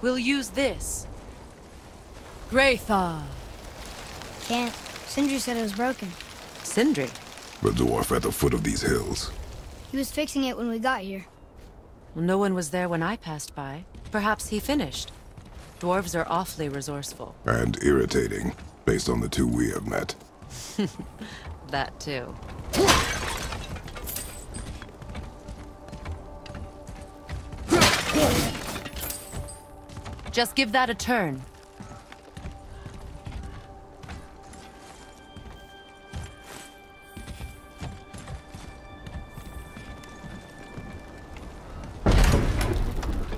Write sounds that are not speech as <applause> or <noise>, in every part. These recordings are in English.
We'll use this. Graythaw. Can't. Sindri said it was broken. Sindri. The dwarf at the foot of these hills. He was fixing it when we got here. Well, no one was there when I passed by. Perhaps he finished. Dwarves are awfully resourceful. And irritating, based on the two we have met. <laughs> That too. <laughs> Just give that a turn.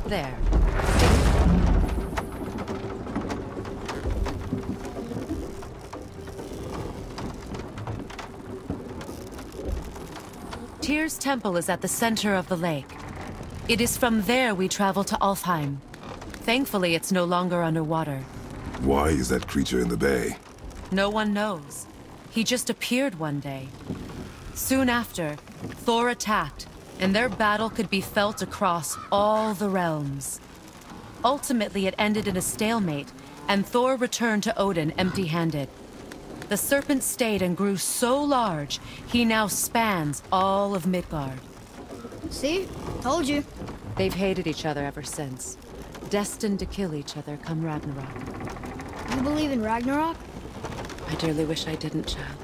There. Tyr's temple is at the center of the lake. It is from there we travel to Alfheim. Thankfully, it's no longer underwater. Why is that creature in the bay? No one knows. He just appeared one day. Soon after, Thor attacked, and their battle could be felt across all the realms. Ultimately, it ended in a stalemate, and Thor returned to Odin empty-handed. The serpent stayed and grew so large, he now spans all of Midgard. See? Told you. They've hated each other ever since. Destined to kill each other come Ragnarok. You believe in Ragnarok? I dearly wish I didn't, child.